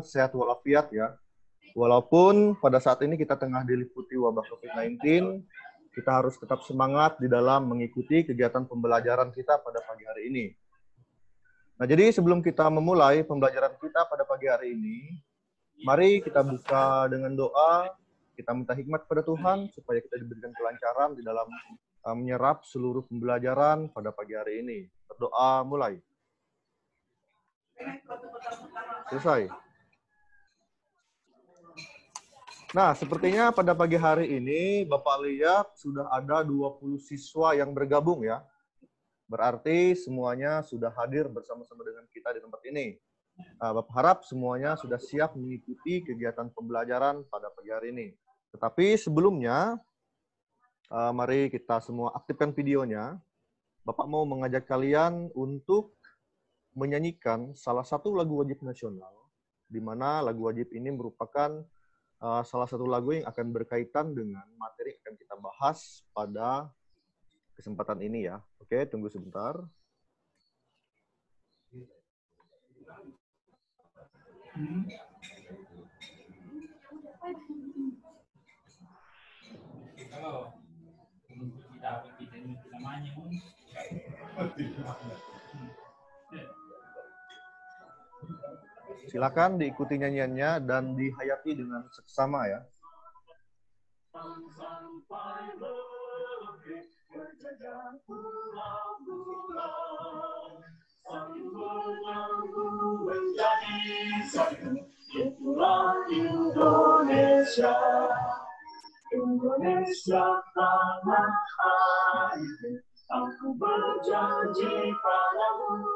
Sehat walafiat ya. Walaupun pada saat ini kita tengah diliputi wabah COVID-19, kita harus tetap semangat di dalam mengikuti kegiatan pembelajaran kita pada pagi hari ini. Nah, jadi sebelum kita memulai pembelajaran kita pada pagi hari ini, mari kita buka dengan doa, kita minta hikmat kepada Tuhan supaya kita diberikan kelancaran di dalam uh, menyerap seluruh pembelajaran pada pagi hari ini. Berdoa mulai. Selesai. Nah, sepertinya pada pagi hari ini Bapak lihat sudah ada 20 siswa yang bergabung ya. Berarti semuanya sudah hadir bersama-sama dengan kita di tempat ini. Nah, Bapak harap semuanya sudah siap mengikuti kegiatan pembelajaran pada pagi hari ini. Tetapi sebelumnya, eh, mari kita semua aktifkan videonya. Bapak mau mengajak kalian untuk menyanyikan salah satu lagu wajib nasional, di mana lagu wajib ini merupakan uh, salah satu lagu yang akan berkaitan dengan materi yang akan kita bahas pada kesempatan ini ya. Oke, tunggu sebentar. Silakan diikuti nyanyiannya dan dihayati dengan seksama ya. Itulah Indonesia, Indonesia tanah airku. Aku berjanji padamu,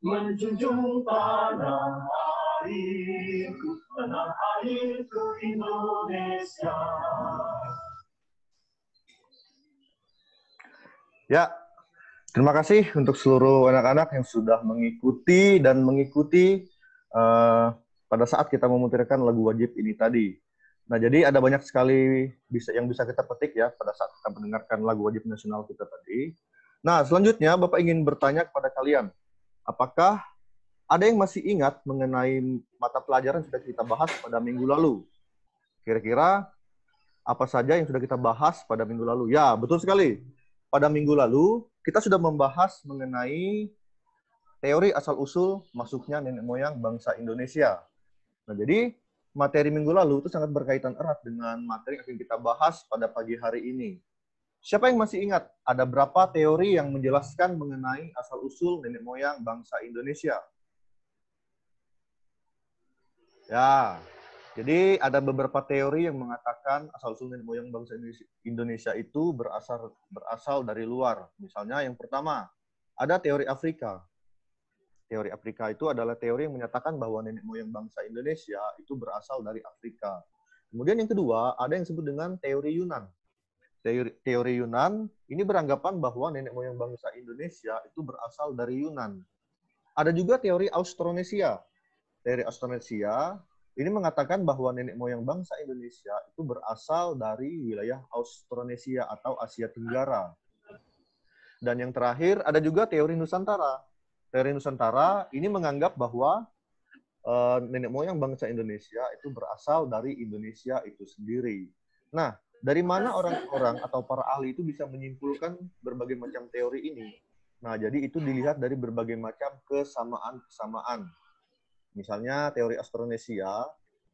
menjunjung tanah airku, tanah airku Indonesia. Ya, terima kasih untuk seluruh anak-anak yang sudah mengikuti dan mengikuti eh, pada saat kita memutarkan lagu wajib ini tadi. Nah, jadi ada banyak sekali bisa yang bisa kita petik ya pada saat kita mendengarkan lagu wajib nasional kita tadi. Nah, selanjutnya Bapak ingin bertanya kepada kalian, apakah ada yang masih ingat mengenai mata pelajaran sudah kita bahas pada minggu lalu? Kira-kira apa saja yang sudah kita bahas pada minggu lalu? Ya, betul sekali. Pada minggu lalu kita sudah membahas mengenai teori asal-usul masuknya nenek moyang bangsa Indonesia. Nah, jadi materi minggu lalu itu sangat berkaitan erat dengan materi yang akan kita bahas pada pagi hari ini. Siapa yang masih ingat ada berapa teori yang menjelaskan mengenai asal-usul nenek moyang bangsa Indonesia? Ya, jadi ada beberapa teori yang mengatakan asal-usul nenek moyang bangsa Indonesia itu berasal berasal dari luar. Misalnya yang pertama, ada teori Afrika. Teori Afrika itu adalah teori yang menyatakan bahwa nenek moyang bangsa Indonesia itu berasal dari Afrika. Kemudian yang kedua, ada yang disebut dengan teori Yunan. Teori, teori Yunan ini beranggapan bahwa nenek moyang bangsa Indonesia itu berasal dari Yunan. Ada juga teori Austronesia. Teori Austronesia ini mengatakan bahwa nenek moyang bangsa Indonesia itu berasal dari wilayah Austronesia atau Asia Tenggara. Dan yang terakhir ada juga teori Nusantara. Teori Nusantara ini menganggap bahwa uh, nenek moyang bangsa Indonesia itu berasal dari Indonesia itu sendiri. Nah, dari mana orang-orang atau para ahli itu bisa menyimpulkan berbagai macam teori ini? Nah, jadi itu dilihat dari berbagai macam kesamaan-kesamaan. Misalnya teori Austronesia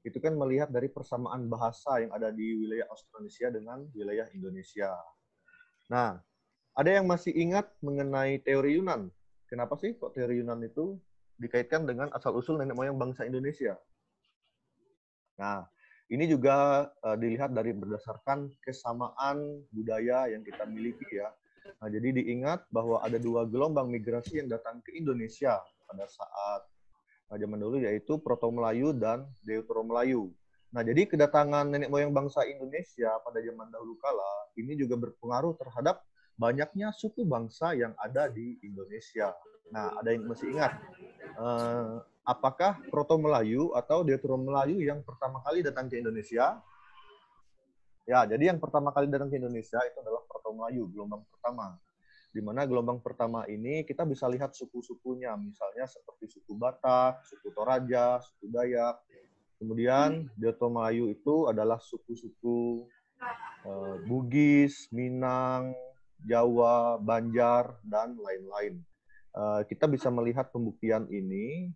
itu kan melihat dari persamaan bahasa yang ada di wilayah Austronesia dengan wilayah Indonesia. Nah, ada yang masih ingat mengenai teori Yunan? Kenapa sih kok teori Yunan itu dikaitkan dengan asal-usul nenek moyang bangsa Indonesia? Nah, ini juga uh, dilihat dari berdasarkan kesamaan budaya yang kita miliki ya. Nah, jadi diingat bahwa ada dua gelombang migrasi yang datang ke Indonesia pada saat zaman dulu yaitu Proto Melayu dan Deutero Melayu. Nah, jadi kedatangan nenek moyang bangsa Indonesia pada zaman dahulu kala ini juga berpengaruh terhadap banyaknya suku bangsa yang ada di Indonesia. Nah, ada yang masih ingat uh, apakah Proto Melayu atau Deutero Melayu yang pertama kali datang ke Indonesia? Ya, jadi yang pertama kali datang ke Indonesia itu adalah Proto Melayu, gelombang pertama. Di mana gelombang pertama ini kita bisa lihat suku-sukunya, misalnya seperti suku Batak, suku Toraja, suku Dayak. Kemudian Deutero Melayu itu adalah suku-suku eh, Bugis, Minang, Jawa, Banjar, dan lain-lain. Eh, kita bisa melihat pembuktian ini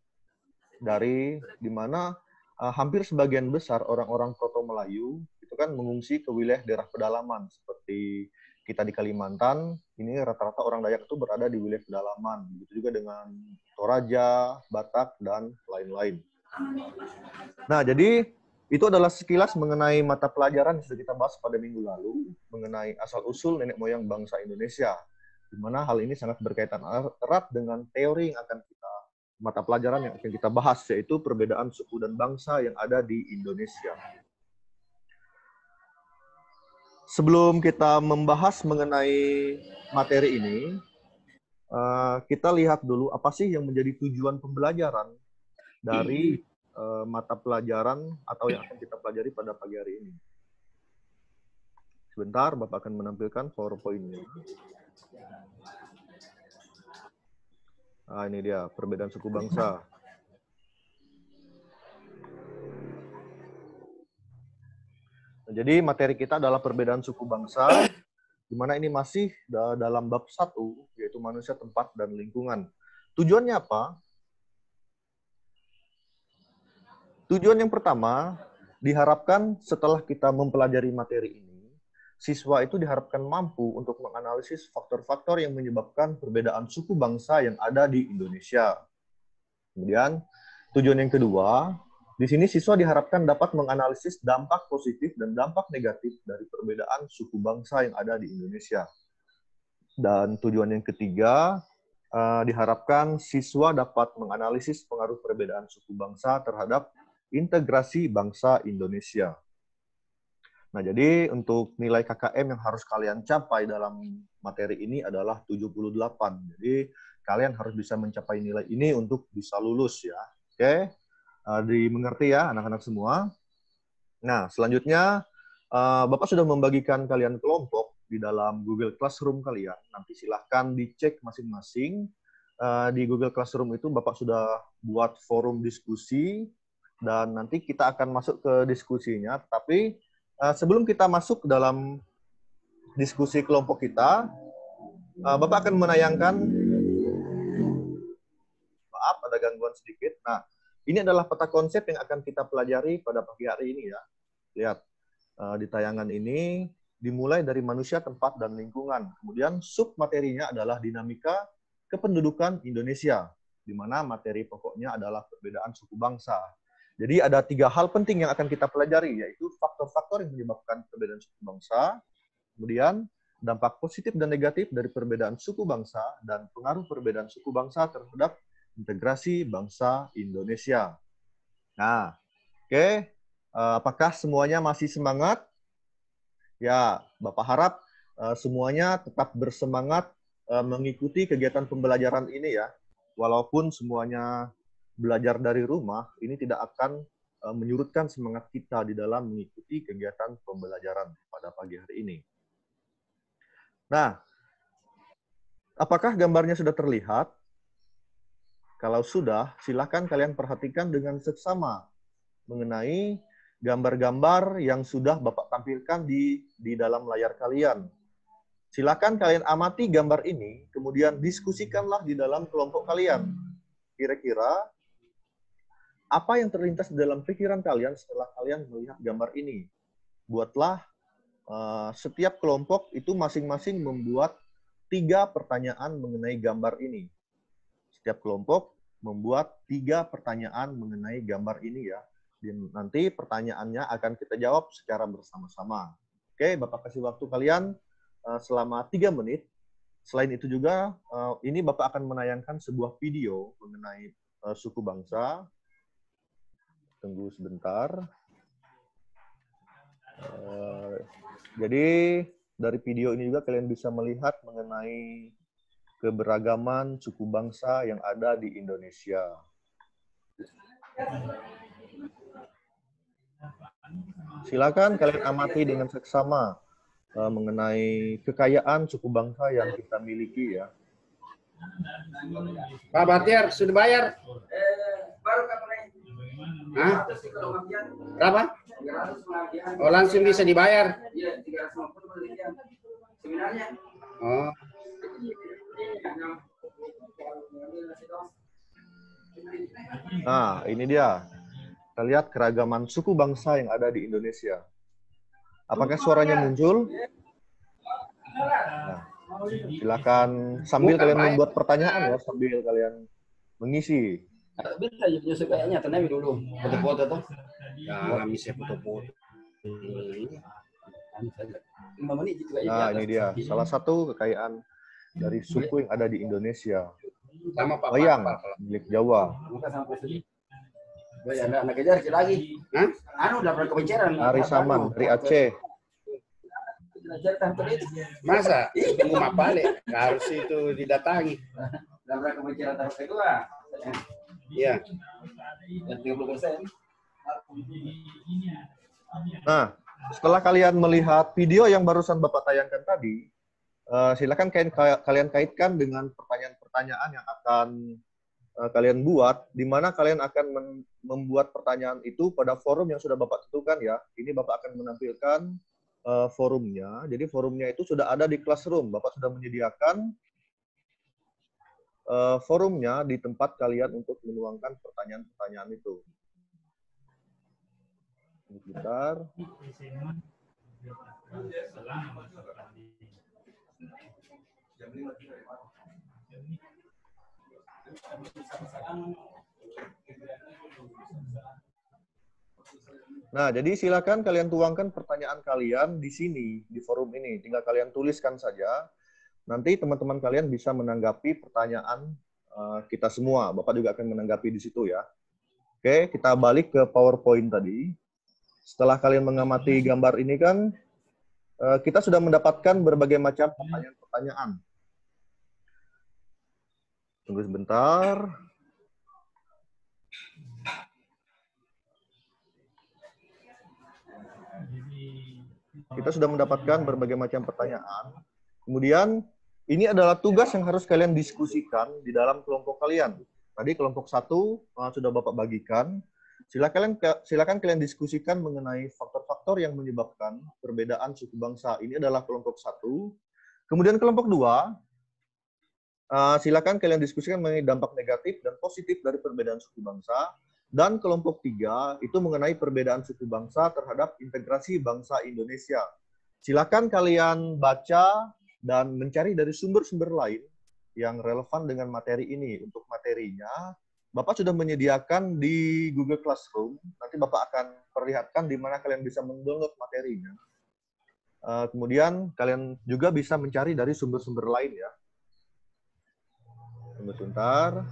dari di mana uh, hampir sebagian besar orang-orang Proto Melayu itu kan mengungsi ke wilayah daerah pedalaman seperti kita di Kalimantan ini rata-rata orang Dayak itu berada di wilayah pedalaman begitu juga dengan Toraja, Batak dan lain-lain. Nah, jadi itu adalah sekilas mengenai mata pelajaran yang sudah kita bahas pada minggu lalu mengenai asal-usul nenek moyang bangsa Indonesia di mana hal ini sangat berkaitan erat dengan teori yang akan kita mata pelajaran yang akan kita bahas yaitu perbedaan suku dan bangsa yang ada di Indonesia. Sebelum kita membahas mengenai materi ini, eh, kita lihat dulu apa sih yang menjadi tujuan pembelajaran dari eh, mata pelajaran atau yang akan kita pelajari pada pagi hari ini. Sebentar, Bapak akan menampilkan PowerPoint-nya. Ah, ini dia perbedaan suku bangsa. Jadi materi kita adalah perbedaan suku bangsa, di mana ini masih dalam bab satu, yaitu manusia, tempat, dan lingkungan. Tujuannya apa? Tujuan yang pertama, diharapkan setelah kita mempelajari materi ini, siswa itu diharapkan mampu untuk menganalisis faktor-faktor yang menyebabkan perbedaan suku bangsa yang ada di Indonesia. Kemudian, tujuan yang kedua, di sini siswa diharapkan dapat menganalisis dampak positif dan dampak negatif dari perbedaan suku bangsa yang ada di Indonesia. Dan tujuan yang ketiga, eh, diharapkan siswa dapat menganalisis pengaruh perbedaan suku bangsa terhadap integrasi bangsa Indonesia. Nah, jadi untuk nilai KKM yang harus kalian capai dalam materi ini adalah 78. Jadi kalian harus bisa mencapai nilai ini untuk bisa lulus ya. Oke? Uh, dimengerti ya anak-anak semua. Nah, selanjutnya uh, Bapak sudah membagikan kalian kelompok di dalam Google Classroom kalian. Nanti silahkan dicek masing-masing. Uh, di Google Classroom itu Bapak sudah buat forum diskusi dan nanti kita akan masuk ke diskusinya. Tapi uh, sebelum kita masuk dalam diskusi kelompok kita, uh, Bapak akan menayangkan maaf ada gangguan sedikit. Nah, ini adalah peta konsep yang akan kita pelajari pada pagi hari ini ya. Lihat uh, di tayangan ini dimulai dari manusia, tempat dan lingkungan. Kemudian sub materinya adalah dinamika kependudukan Indonesia, di mana materi pokoknya adalah perbedaan suku bangsa. Jadi ada tiga hal penting yang akan kita pelajari, yaitu faktor-faktor yang menyebabkan perbedaan suku bangsa, kemudian dampak positif dan negatif dari perbedaan suku bangsa, dan pengaruh perbedaan suku bangsa terhadap integrasi bangsa Indonesia. Nah, oke, okay. Eh, apakah semuanya masih semangat? Ya, Bapak harap uh, semuanya tetap bersemangat uh, mengikuti kegiatan pembelajaran ini ya, walaupun semuanya belajar dari rumah ini tidak akan uh, menyurutkan semangat kita di dalam mengikuti kegiatan pembelajaran pada pagi hari ini. Nah, apakah gambarnya sudah terlihat? Kalau sudah, silakan kalian perhatikan dengan seksama mengenai gambar-gambar yang sudah Bapak tampilkan di di dalam layar kalian. Silakan kalian amati gambar ini, kemudian diskusikanlah di dalam kelompok kalian. Kira-kira apa yang terlintas di dalam pikiran kalian setelah kalian melihat gambar ini. Buatlah uh, setiap kelompok itu masing-masing membuat tiga pertanyaan mengenai gambar ini. Setiap kelompok membuat tiga pertanyaan mengenai gambar ini ya. Dan nanti pertanyaannya akan kita jawab secara bersama-sama. Oke, Bapak kasih waktu kalian uh, selama tiga menit. Selain itu juga, uh, ini Bapak akan menayangkan sebuah video mengenai uh, suku bangsa tunggu sebentar. Jadi dari video ini juga kalian bisa melihat mengenai keberagaman suku bangsa yang ada di Indonesia. Silakan kalian amati dengan seksama eh, mengenai kekayaan suku bangsa yang kita miliki ya. Pak Batiar, sudah bayar? Hah? Berapa? Oh, langsung bisa dibayar? Oh, Nah, ini dia. Kita lihat keragaman suku bangsa yang ada di Indonesia. Apakah suaranya muncul? Nah, silakan sambil Bukan, kalian membuat pertanyaan ya, sambil kalian mengisi. Bisa kayaknya tenang dulu. Foto-foto tuh. jangan bisa foto-foto. Lima menit gitu kayaknya. Nah, ini dia. Salah satu kekayaan dari suku yang ada di Indonesia. Sama Pak Wayang, Pak. milik Jawa. Muka sampai sini. Anak, kejar lagi. Hah? Anu udah pernah kebenceran. Ari Saman dari Aceh. Tampil itu. Masa? Tunggu. Nggak harus itu didatangi. Udah pernah kebenceran tahun kedua. Iya. Dan 30 persen. Nah, setelah kalian melihat video yang barusan Bapak tayangkan tadi, eh, silakan kalian, kalian kaitkan dengan pertanyaan-pertanyaan yang akan eh, kalian buat, di mana kalian akan men- membuat pertanyaan itu pada forum yang sudah Bapak tentukan ya. Ini Bapak akan menampilkan eh, forumnya. Jadi forumnya itu sudah ada di Classroom. Bapak sudah menyediakan eh, forumnya di tempat kalian untuk menuangkan pertanyaan-pertanyaan itu. Sebentar. Nah, jadi silakan kalian tuangkan pertanyaan kalian di sini, di forum ini. Tinggal kalian tuliskan saja. Nanti teman-teman kalian bisa menanggapi pertanyaan eh, kita semua. Bapak juga akan menanggapi di situ ya. Oke, kita balik ke PowerPoint tadi. Setelah kalian mengamati gambar ini kan, eh, kita sudah mendapatkan berbagai macam pertanyaan-pertanyaan. Tunggu sebentar. Kita sudah mendapatkan berbagai macam pertanyaan. Kemudian, ini adalah tugas yang harus kalian diskusikan di dalam kelompok kalian. Tadi kelompok satu uh, sudah Bapak bagikan. Silakan silakan kalian diskusikan mengenai faktor-faktor yang menyebabkan perbedaan suku bangsa. Ini adalah kelompok satu. Kemudian kelompok dua, uh, silakan kalian diskusikan mengenai dampak negatif dan positif dari perbedaan suku bangsa. Dan kelompok tiga itu mengenai perbedaan suku bangsa terhadap integrasi bangsa Indonesia. Silakan kalian baca dan mencari dari sumber-sumber lain yang relevan dengan materi ini. Untuk materinya, Bapak sudah menyediakan di Google Classroom. Nanti Bapak akan perlihatkan di mana kalian bisa mendownload materinya. Eh, kemudian kalian juga bisa mencari dari sumber-sumber lain ya. Tunggu sebentar.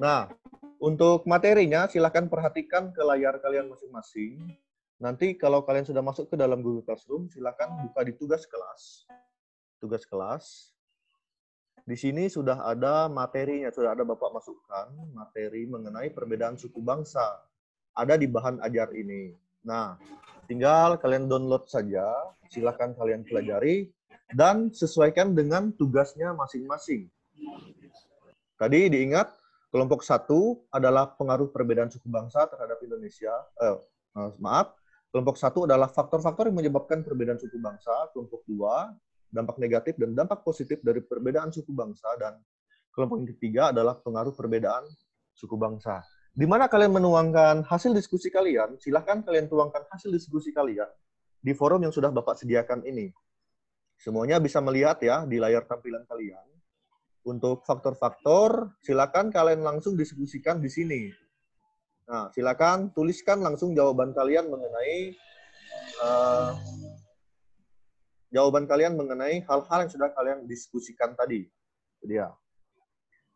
Nah, untuk materinya silahkan perhatikan ke layar kalian masing-masing. Nanti kalau kalian sudah masuk ke dalam Google Classroom, silakan buka di tugas kelas. Tugas kelas. Di sini sudah ada materinya, sudah ada Bapak masukkan materi mengenai perbedaan suku bangsa. Ada di bahan ajar ini. Nah, tinggal kalian download saja, silakan kalian pelajari, dan sesuaikan dengan tugasnya masing-masing. Tadi diingat, kelompok satu adalah pengaruh perbedaan suku bangsa terhadap Indonesia. Eh, eh, maaf, kelompok satu adalah faktor-faktor yang menyebabkan perbedaan suku bangsa. Kelompok dua, dampak negatif dan dampak positif dari perbedaan suku bangsa. Dan kelompok yang ketiga adalah pengaruh perbedaan suku bangsa. Di mana kalian menuangkan hasil diskusi kalian, silahkan kalian tuangkan hasil diskusi kalian di forum yang sudah Bapak sediakan ini. Semuanya bisa melihat ya di layar tampilan kalian. Untuk faktor-faktor, silakan kalian langsung diskusikan di sini. Nah, silakan tuliskan langsung jawaban kalian mengenai uh, jawaban kalian mengenai hal-hal yang sudah kalian diskusikan tadi. Jadi ya,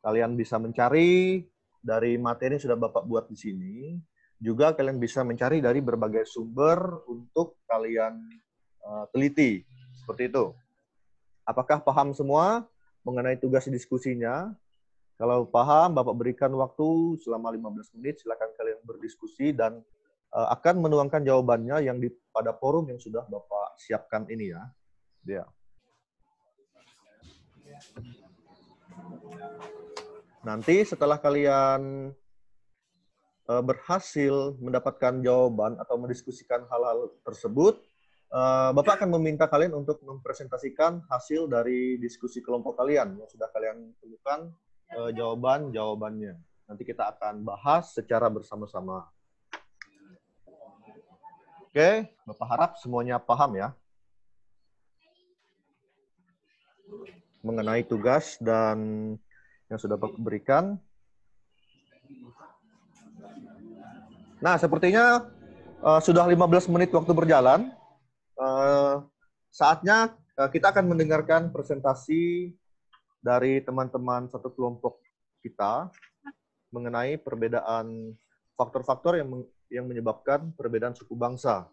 kalian bisa mencari dari materi yang sudah Bapak buat di sini. Juga kalian bisa mencari dari berbagai sumber untuk kalian uh, teliti. seperti itu. Apakah paham semua mengenai tugas diskusinya? Kalau paham, Bapak berikan waktu selama 15 menit, silakan kalian berdiskusi dan uh, akan menuangkan jawabannya yang di pada forum yang sudah Bapak siapkan ini ya. Ya. Nanti setelah kalian uh, berhasil mendapatkan jawaban atau mendiskusikan hal-hal tersebut, uh, Bapak akan meminta kalian untuk mempresentasikan hasil dari diskusi kelompok kalian yang sudah kalian temukan uh, jawaban-jawabannya. Nanti kita akan bahas secara bersama-sama. Oke, Bapak harap semuanya paham ya. Mengenai tugas dan yang sudah Bapak berikan. Nah, sepertinya uh, sudah 15 menit waktu berjalan. Uh, saatnya uh, kita akan mendengarkan presentasi dari teman-teman satu kelompok kita mengenai perbedaan faktor-faktor yang yang menyebabkan perbedaan suku bangsa.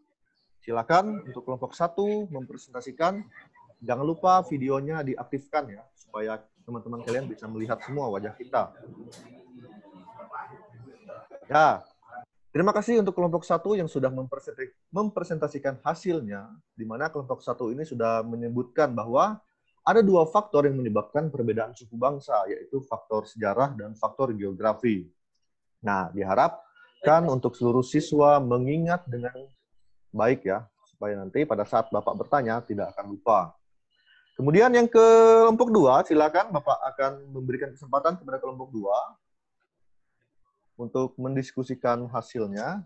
Silakan untuk kelompok satu mempresentasikan. Jangan lupa videonya diaktifkan ya, supaya teman-teman kalian bisa melihat semua wajah kita. Ya, terima kasih untuk kelompok satu yang sudah mempresentasikan hasilnya, di mana kelompok satu ini sudah menyebutkan bahwa ada dua faktor yang menyebabkan perbedaan suku bangsa, yaitu faktor sejarah dan faktor geografi. Nah, diharap kan untuk seluruh siswa mengingat dengan baik ya, supaya nanti pada saat Bapak bertanya tidak akan lupa. Kemudian yang ke kelompok dua, silakan Bapak akan memberikan kesempatan kepada kelompok dua untuk mendiskusikan hasilnya.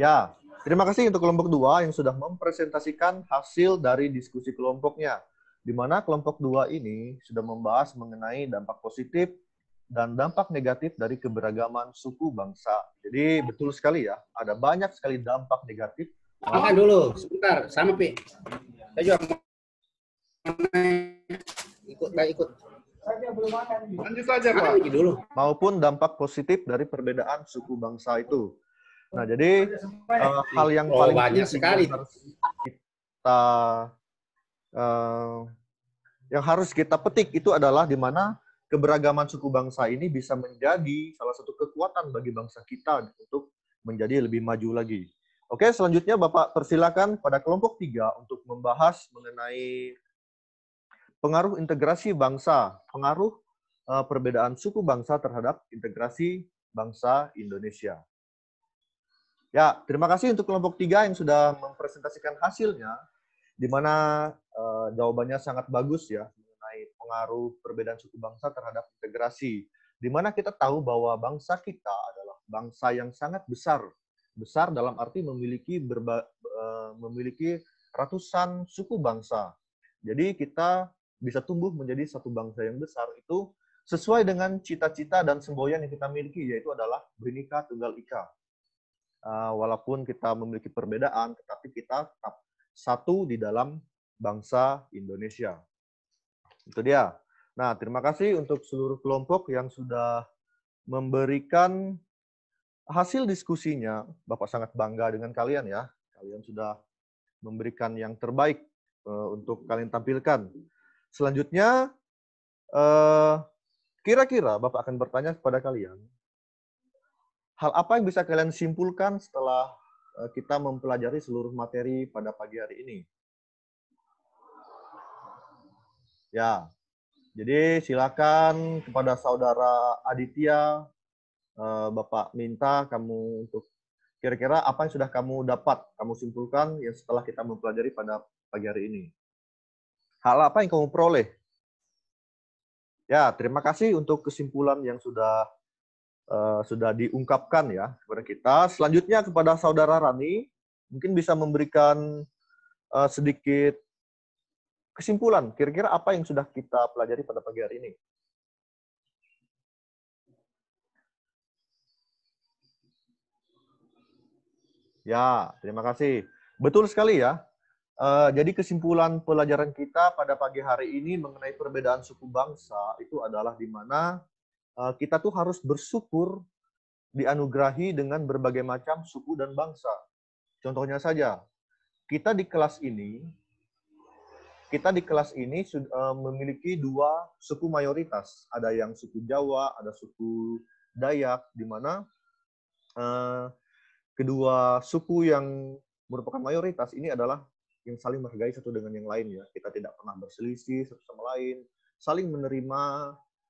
Ya, terima kasih untuk kelompok dua yang sudah mempresentasikan hasil dari diskusi kelompoknya, di mana kelompok dua ini sudah membahas mengenai dampak positif dan dampak negatif dari keberagaman suku bangsa. Jadi betul sekali ya, ada banyak sekali dampak negatif. Makan dulu, sebentar, sama Pi. Saya juga mau ikut, nggak ikut. Lanjut saja Pak. Dulu. Maupun dampak positif dari perbedaan suku bangsa itu. Nah jadi uh, hal yang Oh, paling banyak penting sekali. yang harus kita uh, yang harus kita petik itu adalah di mana keberagaman suku bangsa ini bisa menjadi salah satu kekuatan bagi bangsa kita untuk menjadi lebih maju lagi. Oke, selanjutnya Bapak persilakan pada kelompok tiga untuk membahas mengenai pengaruh integrasi bangsa, pengaruh uh, perbedaan suku bangsa terhadap integrasi bangsa Indonesia. Ya, terima kasih untuk kelompok tiga yang sudah mempresentasikan hasilnya, di mana uh, jawabannya sangat bagus ya mengenai pengaruh perbedaan suku bangsa terhadap integrasi. Di mana kita tahu bahwa bangsa kita adalah bangsa yang sangat besar, besar dalam arti memiliki berba, uh, memiliki ratusan suku bangsa. Jadi kita bisa tumbuh menjadi satu bangsa yang besar itu sesuai dengan cita-cita dan semboyan yang kita miliki yaitu adalah Bhinneka Tunggal Ika. Uh, walaupun kita memiliki perbedaan, tetapi kita tetap satu di dalam bangsa Indonesia. Itu dia. Nah, terima kasih untuk seluruh kelompok yang sudah memberikan hasil diskusinya. Bapak sangat bangga dengan kalian ya. Kalian sudah memberikan yang terbaik uh, untuk kalian tampilkan. Selanjutnya, uh, kira-kira Bapak akan bertanya kepada kalian, hal apa yang bisa kalian simpulkan setelah uh, kita mempelajari seluruh materi pada pagi hari ini? Ya, jadi silakan kepada saudara Aditya, uh, Bapak minta kamu untuk kira-kira apa yang sudah kamu dapat, kamu simpulkan yang setelah kita mempelajari pada pagi hari ini. Hal apa yang kamu peroleh? Ya, terima kasih untuk kesimpulan yang sudah uh, sudah diungkapkan ya kepada kita. Selanjutnya kepada saudara Rani, mungkin bisa memberikan uh, sedikit kesimpulan. Kira-kira apa yang sudah kita pelajari pada pagi hari ini? Ya, terima kasih. Betul sekali ya. Uh, jadi kesimpulan pelajaran kita pada pagi hari ini mengenai perbedaan suku bangsa itu adalah di mana kita tuh harus bersyukur dianugerahi dengan berbagai macam suku dan bangsa. Contohnya saja, kita di kelas ini kita di kelas ini eh, memiliki dua suku mayoritas. Ada yang suku Jawa, ada suku Dayak, di mana eh, kedua suku yang merupakan mayoritas ini adalah yang saling menghargai satu dengan yang lain ya. Kita tidak pernah berselisih satu sama lain, saling menerima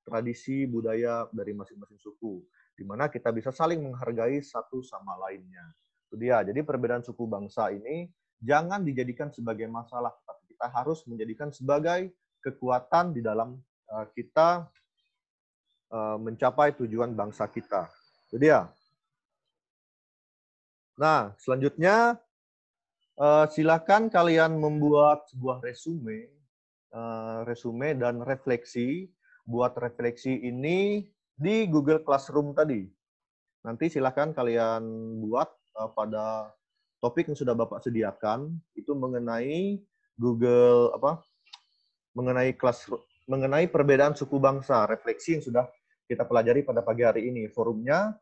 tradisi budaya dari masing-masing suku, di mana kita bisa saling menghargai satu sama lainnya. Itu dia. Jadi perbedaan suku bangsa ini jangan dijadikan sebagai masalah, tapi kita harus menjadikan sebagai kekuatan di dalam uh, kita uh, mencapai tujuan bangsa kita. Itu dia. Nah, selanjutnya uh, silakan kalian membuat sebuah resume, resume dan refleksi. Buat refleksi ini di Google Classroom tadi. Nanti silakan kalian buat uh, pada topik yang sudah Bapak sediakan itu mengenai Google apa? mengenai kelas mengenai perbedaan suku bangsa, refleksi yang sudah kita pelajari pada pagi hari ini. Forumnya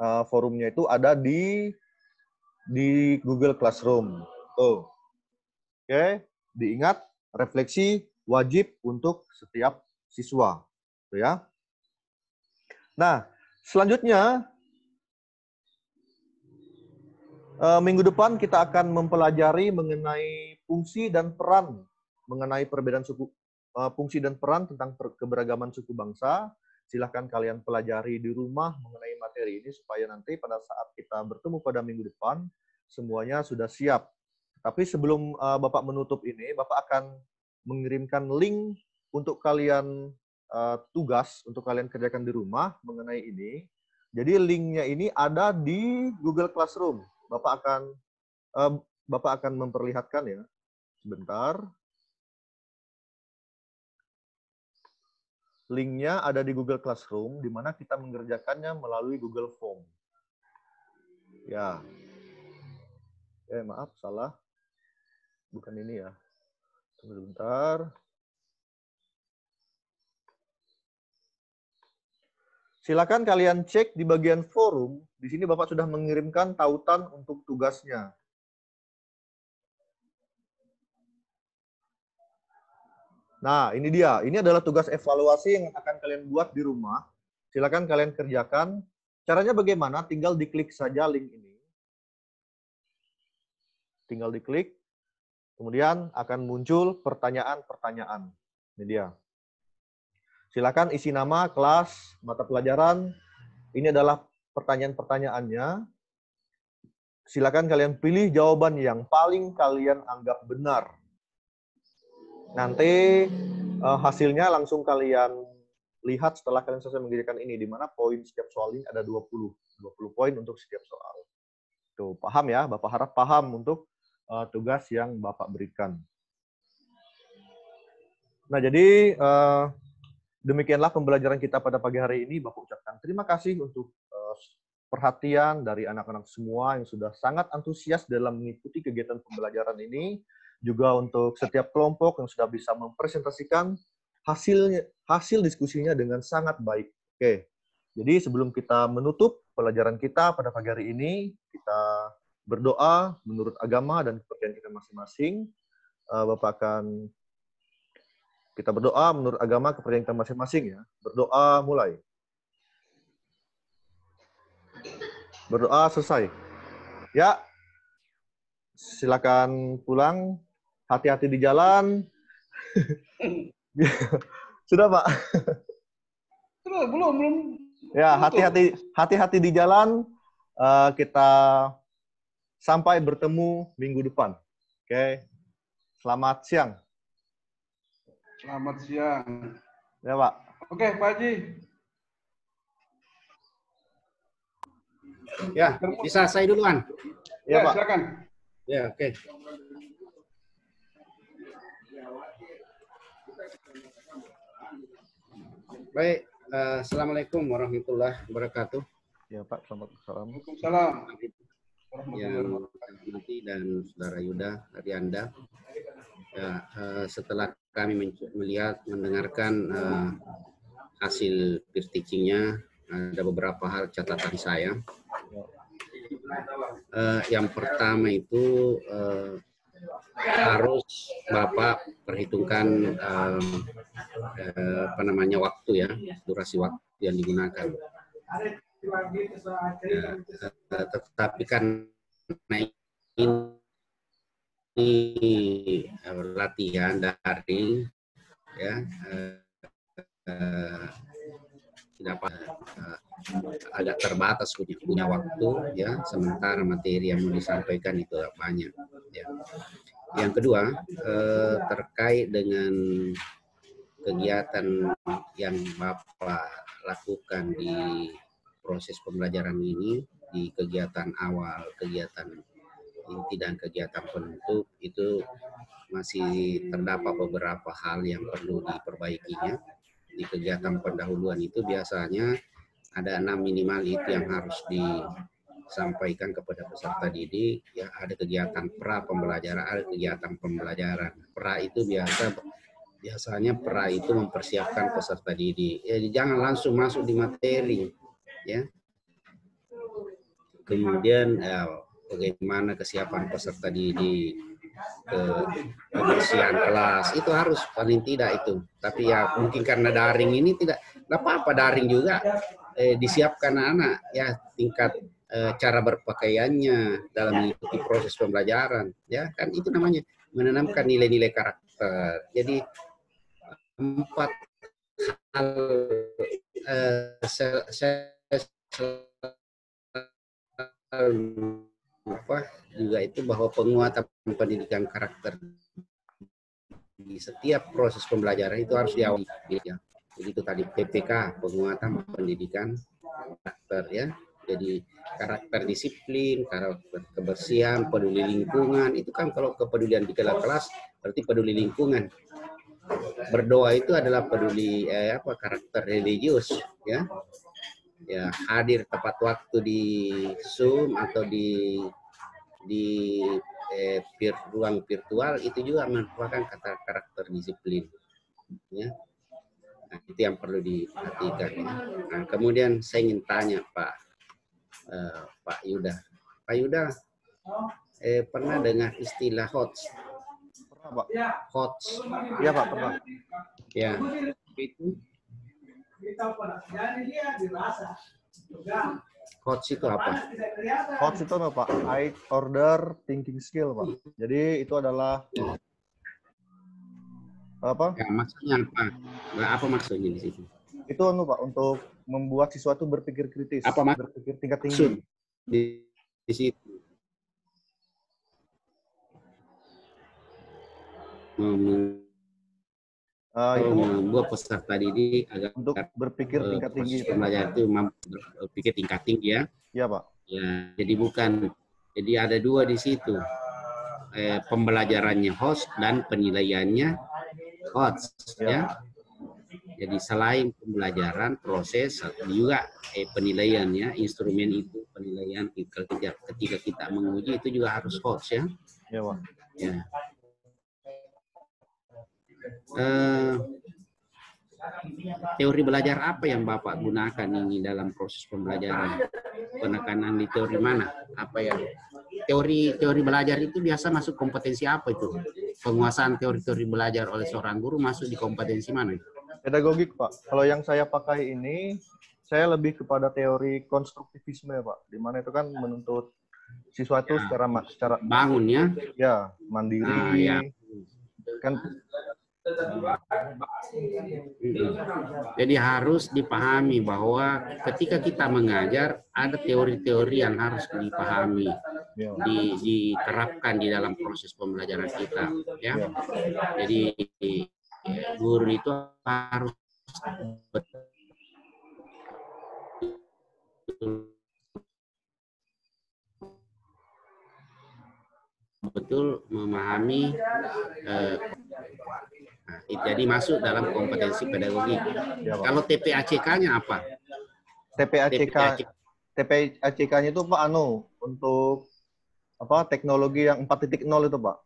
uh, forumnya itu ada di di Google Classroom. Tuh. Oke, diingat refleksi wajib untuk setiap siswa. Tuh ya. Nah, selanjutnya Eh, minggu depan kita akan mempelajari mengenai fungsi dan peran mengenai perbedaan suku eh, fungsi dan peran tentang keberagaman suku bangsa. Silahkan kalian pelajari di rumah mengenai materi ini supaya nanti pada saat kita bertemu pada minggu depan semuanya sudah siap. Tapi sebelum eh, Bapak menutup ini, Bapak akan mengirimkan link untuk kalian eh, tugas untuk kalian kerjakan di rumah mengenai ini. Jadi linknya ini ada di Google Classroom. Bapak akan eh, Bapak akan memperlihatkan ya. Sebentar. Linknya ada di Google Classroom, di mana kita mengerjakannya melalui Google Form. Ya. Eh, maaf, salah. Bukan ini ya. Sebentar. Silakan kalian cek di bagian forum. Di sini Bapak sudah mengirimkan tautan untuk tugasnya. Nah, ini dia. Ini adalah tugas evaluasi yang akan kalian buat di rumah. Silakan kalian kerjakan. Caranya bagaimana? Tinggal diklik saja link ini. Tinggal diklik. Kemudian akan muncul pertanyaan-pertanyaan. Ini dia. Silakan isi nama, kelas, mata pelajaran. Ini adalah pertanyaan-pertanyaannya. Silakan kalian pilih jawaban yang paling kalian anggap benar. Nanti uh, hasilnya langsung kalian lihat setelah kalian selesai mengerjakan ini di mana poin setiap soal ini ada 20. 20 poin untuk setiap soal. Tuh, paham ya? Bapak harap paham untuk uh, tugas yang Bapak berikan. Nah, jadi uh, demikianlah pembelajaran kita pada pagi hari ini. Bapak ucapkan terima kasih untuk uh, perhatian dari anak-anak semua yang sudah sangat antusias dalam mengikuti kegiatan pembelajaran ini juga untuk setiap kelompok yang sudah bisa mempresentasikan hasilnya hasil diskusinya dengan sangat baik. Oke. Jadi sebelum kita menutup pelajaran kita pada pagi hari ini, kita berdoa menurut agama dan kepercayaan kita masing-masing. Uh, Bapak akan kita berdoa menurut agama kepercayaan kita masing-masing ya. Berdoa mulai. Berdoa selesai. Ya. Silakan pulang hati-hati di jalan. Sudah, Pak. Belum, belum, belum. Ya, hati-hati hati-hati di jalan. Uh, kita sampai bertemu minggu depan. Oke. Selamat siang. Selamat siang. Ya, Pak. Oke, Pak Haji. Ya, bisa saya duluan. Ya, Ya, Pak. silakan. Ya, oke. Baik, eh, Assalamualaikum warahmatullahi wabarakatuh. Ya, Pak. Selamat salam. Waalaikumsalam. Yang nanti dan Saudara Yuda dari Anda. Ya, eh, setelah kami melihat, mendengarkan eh, hasil peer teaching-nya, ada beberapa hal catatan saya. Eh, yang pertama itu eh, harus Bapak perhitungkan eh, eh, apa namanya waktu ya, durasi waktu yang digunakan. Eh, tetapi kan eh, latihan daring ya eh, eh, tidak eh, agak terbatas punya, punya waktu ya sementara materi yang mau disampaikan itu banyak ya. Yang kedua eh, terkait dengan kegiatan yang bapak lakukan di proses pembelajaran ini di kegiatan awal kegiatan inti dan kegiatan penutup itu masih terdapat beberapa hal yang perlu diperbaikinya. Di kegiatan pendahuluan itu biasanya ada enam minimal itu yang harus disampaikan kepada peserta didik. Ya, ada kegiatan pra pembelajaran, ada kegiatan pembelajaran. Pra itu biasa biasanya pra itu mempersiapkan peserta didik. Jadi jangan langsung masuk di materi, ya. Kemudian ya, bagaimana kesiapan peserta didik ke kebersihan kelas itu harus paling tidak itu. Tapi ya mungkin karena daring ini tidak tidak apa-apa daring juga. Eh, disiapkan anak ya tingkat eh, cara berpakaiannya dalam mengikuti proses pembelajaran ya. Kan itu namanya menanamkan nilai-nilai karakter. Jadi empat hal eh, saya, saya apa juga itu bahwa penguatan pendidikan karakter di setiap proses pembelajaran itu harus diawali ya. Jadi itu tadi PPK penguatan pendidikan karakter ya. Jadi karakter disiplin, karakter kebersihan, peduli lingkungan itu kan kalau kepedulian di kelas berarti peduli lingkungan. Berdoa itu adalah peduli eh, apa karakter religius ya ya hadir tepat waktu di Zoom atau di di eh, vir, ruang virtual itu juga merupakan kata karakter disiplin ya nah, itu yang perlu diperhatikan ya. nah, kemudian saya ingin tanya Pak eh, Pak Yuda Pak Yuda eh, pernah dengar istilah HOTS Pernah, Pak. HOTS Iya, Pak, pernah. ya itu HOTS itu apa Coach itu apa, Pak? High Order Thinking Skill, Pak. Jadi itu adalah apa? ya maksudnya apa Nah, apa maksudnya di situ Itu anu, Pak, untuk membuat siswa itu berpikir kritis, Apa mak- berpikir tingkat maksud tinggi. di, di situ Mem- Ah, itu membuat peserta didik agar untuk berpikir eh, tingkat tinggi. pembelajaran itu mampu berpikir tingkat tinggi ya. Iya, Pak. Ya, jadi bukan jadi ada dua di situ. Eh, pembelajarannya host dan penilaiannya host Ya. ya. Jadi selain pembelajaran, proses juga eh, penilaiannya, instrumen itu penilaian ketika, ketika kita menguji itu juga harus host ya. Iya, Pak. Ya. Eh, teori belajar apa yang Bapak gunakan ini dalam proses pembelajaran? Penekanan di teori mana? Apa yang teori teori belajar itu biasa masuk kompetensi apa itu? Penguasaan teori-teori belajar oleh seorang guru masuk di kompetensi mana? Pedagogik, Pak. Kalau yang saya pakai ini, saya lebih kepada teori konstruktivisme, Pak. Di mana itu kan menuntut siswa itu Ya. secara secara Bangun ya. ya mandiri. Ah, ya. Kan. Jadi harus dipahami bahwa ketika kita mengajar ada teori-teori yang harus dipahami, ya, di- diterapkan di dalam proses pembelajaran kita, ya. Jadi guru itu harus betul betul memahami eh, nah, jadi masuk dalam kompetensi pedagogik. ya, Pak. Kalau TPACK-nya apa? TPACK TPACK-nya itu Pak anu untuk apa teknologi yang 4.0 itu Pak.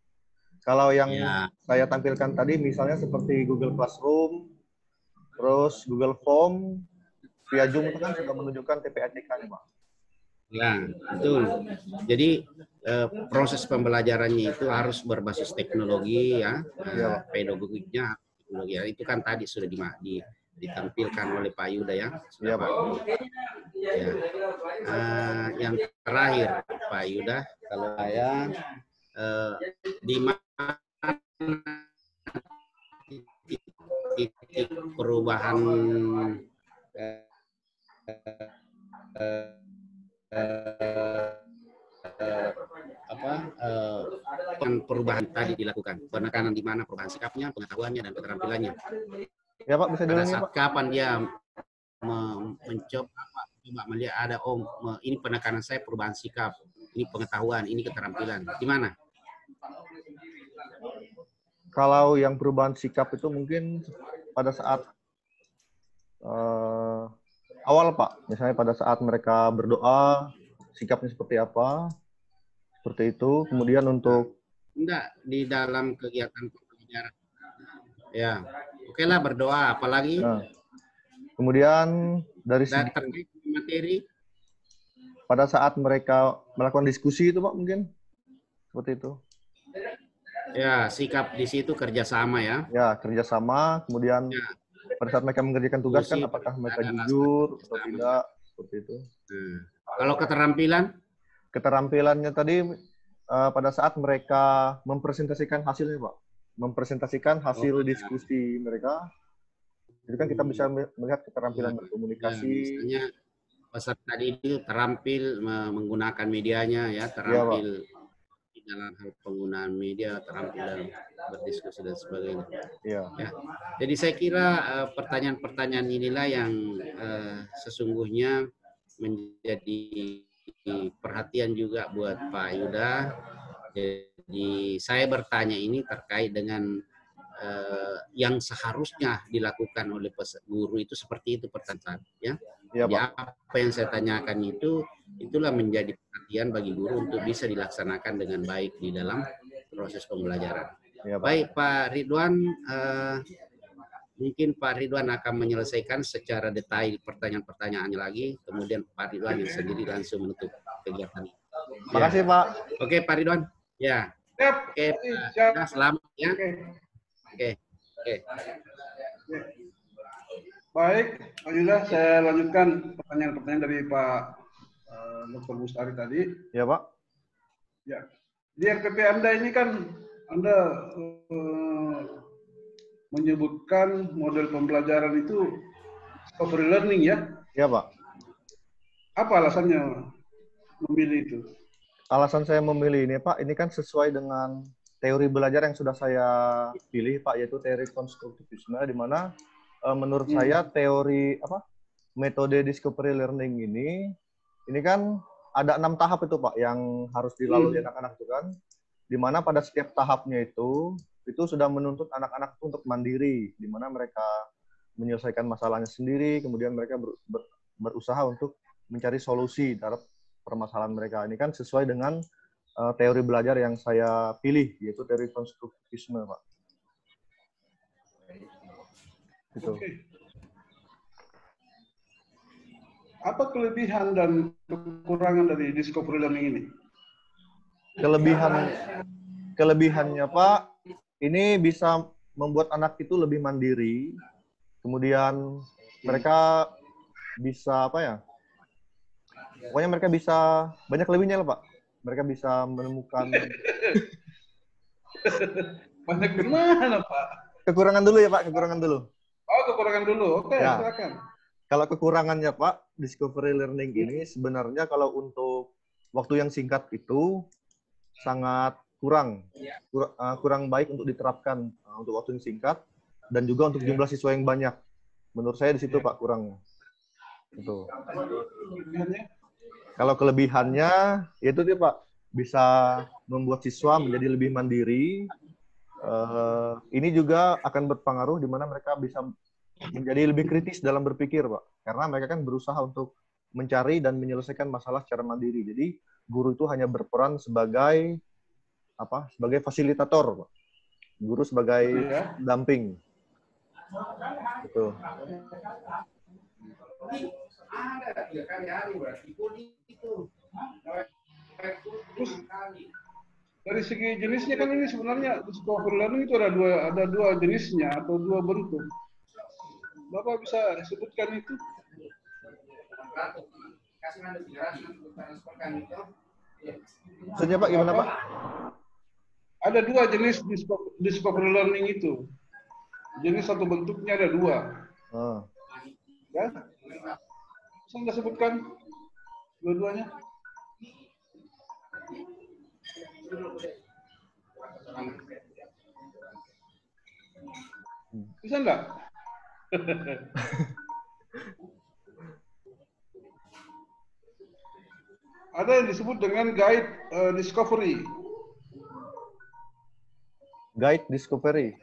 Kalau yang Ya. saya tampilkan tadi misalnya seperti Google Classroom, terus Google Form, via Zoom itu kan sudah menunjukkan TPACK-nya Pak. Ya, betul. Jadi eh, proses pembelajarannya itu harus berbasis teknologi ya, eh, Iya, pedagogiknya teknologi. Ya, Itu kan tadi sudah di- di- ditampilkan oleh Pak Yuda ya. Sudah Iya, Pak. Ya. Eh, yang terakhir Pak Yuda, kalau saya eh, di mana titik perubahan eh, eh, eh, eh, apa eh, perubahan tadi dilakukan. Penekanan di mana perubahan sikapnya pengetahuannya dan keterampilannya. Ya Pak, bisa pada saat Pak? kapan dia me- mencoba coba melihat ada oh ini penekanan saya perubahan sikap ini pengetahuan ini keterampilan. Di mana Kalau yang perubahan sikap itu mungkin pada saat eh, awal Pak, misalnya pada saat mereka berdoa, sikapnya seperti apa, seperti itu. Kemudian untuk enggak di dalam kegiatan pembelajaran. Ya oke lah berdoa apalagi? Nah, kemudian dari dan segi, materi? pada saat mereka melakukan diskusi itu Pak mungkin? Seperti itu. ya sikap di situ kerjasama ya. Ya kerjasama, kemudian Ya. pada saat mereka mengerjakan tugas kan apakah mereka jujur atau tidak seperti itu. Nah, kalau keterampilan keterampilannya tadi eh, pada saat mereka mempresentasikan hasilnya, Pak. Mempresentasikan hasil Oh, ya. diskusi mereka. Itu kan kita bisa me- melihat keterampilan Ya, berkomunikasi. misalnya peserta tadi itu terampil me- menggunakan medianya ya terampil di dalam hal penggunaan media terampil dalam berdiskusi dan sebagainya Iya. Jadi saya kira eh, pertanyaan-pertanyaan inilah yang eh, sesungguhnya menjadi perhatian juga buat Pak Yuda. Jadi saya bertanya ini terkait dengan eh, yang seharusnya dilakukan oleh guru itu seperti itu pertanyaan ya. Jadi Pak. apa yang saya tanyakan itu itulah menjadi perhatian bagi guru untuk bisa dilaksanakan dengan baik di dalam proses pembelajaran. Iya, Pak. Baik Pak Ridwan, eh, mungkin Pak Ridwan akan menyelesaikan secara detail pertanyaan-pertanyaannya lagi, kemudian Pak Ridwan yang sendiri langsung menutup kegiatan. ini. Ya. Makasih, Pak. Oke Pak Ridwan, ya. Siap. Oke, Pak. Siap. Nah, selamat ya. Oke. Oke, oke. Baik, Pak Yuda, saya lanjutkan pertanyaan-pertanyaan dari Pak eh, Dr. Mustari tadi. Ya, Pak. Ya, di RPP Anda ini kan Anda eh, menyebutkan model pembelajaran itu discovery learning ya. Ya, Pak. Apa alasannya memilih itu? Alasan saya memilih ini, Pak, ini kan sesuai dengan teori belajar yang sudah saya pilih, Pak, yaitu teori konstruktivisme, di mana eh, menurut Hmm. saya teori apa metode discovery learning ini, ini kan ada enam tahap itu, Pak, yang harus dilalui Hmm. anak-anak itu kan, di mana pada setiap tahapnya itu itu sudah menuntut anak-anak untuk mandiri, di mana mereka menyelesaikan masalahnya sendiri, kemudian mereka ber- ber- berusaha untuk mencari solusi terhadap permasalahan mereka. Ini kan sesuai dengan eh, teori belajar yang saya pilih, yaitu teori konstruktivisme, Pak. Gitu. Oke. Apa kelebihan dan kekurangan dari discovery learning ini? Kelebihan kelebihannya, Pak, ini bisa membuat anak itu lebih mandiri. Kemudian mereka bisa apa ya? Pokoknya mereka bisa banyak lebihnya lah, Pak. Mereka bisa menemukan Banyak gimana, Pak? kekurangan dulu ya, Pak, kekurangan dulu. Oh, kekurangan dulu. Oke, Ya. silakan. Kalau kekurangannya Pak, discovery learning ini sebenarnya kalau untuk waktu yang singkat itu sangat kurang, Kur- uh, kurang baik untuk diterapkan uh, untuk waktu yang singkat dan juga untuk jumlah siswa yang banyak. Menurut saya di situ Pak kurangnya. Itu. Kalau kelebihannya yaitu dia Pak bisa membuat siswa menjadi lebih mandiri. Eh, ini juga akan berpengaruh di mana mereka bisa menjadi lebih kritis dalam berpikir, Pak. Karena mereka kan berusaha untuk mencari dan menyelesaikan masalah secara mandiri. Jadi guru itu hanya berperan sebagai apa? Sebagai fasilitator, Pak. Guru sebagai Iya. damping. Gitu. Terus dari segi jenisnya kan ini sebenarnya discovery learning itu ada dua ada dua jenisnya atau dua bentuk. Bapak bisa sebutkan itu? Maksudnya Pak gimana Pak? Ada dua jenis disco- discovery learning itu. Jenis satu bentuknya ada dua. Oh. Ya? Bisa Anda sebutkan dua-duanya? Bisa enggak? Ada yang disebut dengan guide eh, discovery. Guide discovery.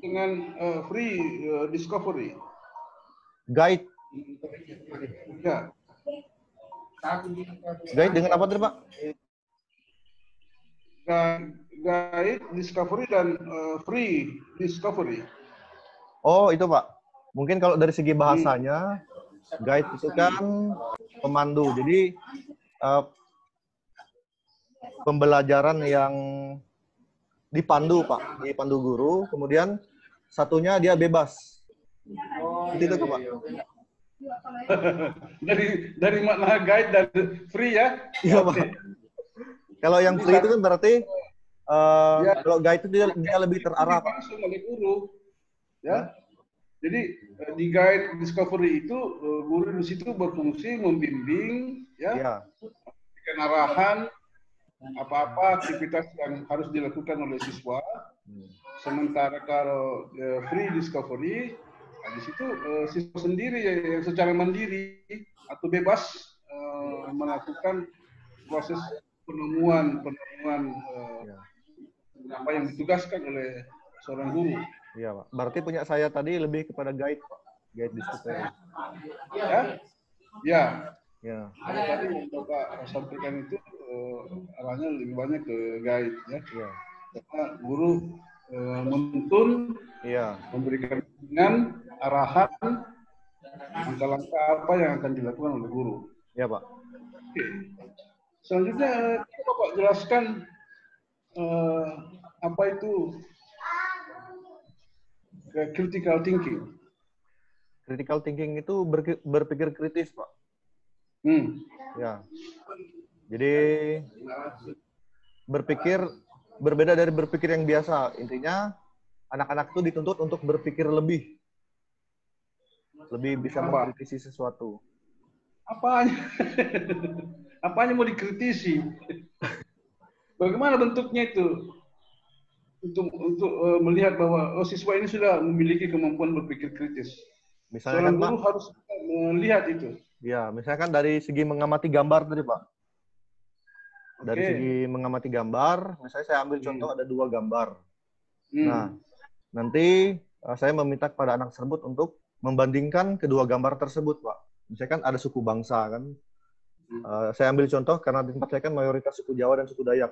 Dengan eh, free eh, discovery. Guide. Ya. Guide dengan apa tadi Pak? Guide, discovery dan eh, free discovery. Oh itu Pak. Mungkin kalau dari segi bahasanya, guide itu kan pemandu. Jadi eh, pembelajaran yang dipandu Pak, dipandu guru. Kemudian satunya dia bebas. Itu itu Pak. dari dari makna guide dan free ya. Iya Pak. Kalau yang free itu kan berarti eh, Ya. kalau guide itu dia, dia lebih terarah Pak. Langsung oleh guru. Ya. Jadi eh, di guide discovery itu eh, guru di situ berfungsi membimbing ya, Iya. memberikan arahan apa-apa aktivitas yang harus dilakukan oleh siswa. Sementara kalau eh, free discovery, nah di situ eh, siswa sendiri yang secara mandiri atau bebas eh, melakukan proses penemuan penemuan Iya. apa yang ditugaskan oleh seorang guru. Iya Pak. Berarti punya saya tadi lebih kepada guide Pak. Guide discovery. Ya, ya. Ya. Tadi yang bapak sampaikan itu eh, arahnya lebih banyak ke guide ya. Iya. Karena guru eh, menuntun, Iya. memberikan bimbingan, arahan, langkah-langkah apa yang akan dilakukan oleh guru. Iya Pak. Oke. Selanjutnya, eh, coba Pak jelaskan eh, apa itu critical thinking. Critical thinking itu berpikir kritis Pak. Hmm. Ya. Jadi berpikir berbeda dari berpikir yang biasa. Intinya anak-anak itu dituntut untuk berpikir lebih. Lebih bisa Apa? mengkritisi sesuatu. Apanya? Apanya mau dikritisi? Bagaimana bentuknya itu? Untuk untuk eh, melihat bahwa oh, siswa ini sudah memiliki kemampuan berpikir kritis. Misalnya kan Seorang Pak, guru harus melihat itu. ya, misalkan dari segi mengamati gambar tadi Pak. Dari Oke. segi mengamati gambar, misalnya saya ambil Hmm. contoh ada dua gambar. Hmm. Nah, nanti uh, saya meminta kepada anak tersebut untuk membandingkan kedua gambar tersebut, Pak. Misalkan ada suku bangsa kan. Uh, saya ambil contoh karena di tempat saya kan mayoritas suku Jawa dan suku Dayak.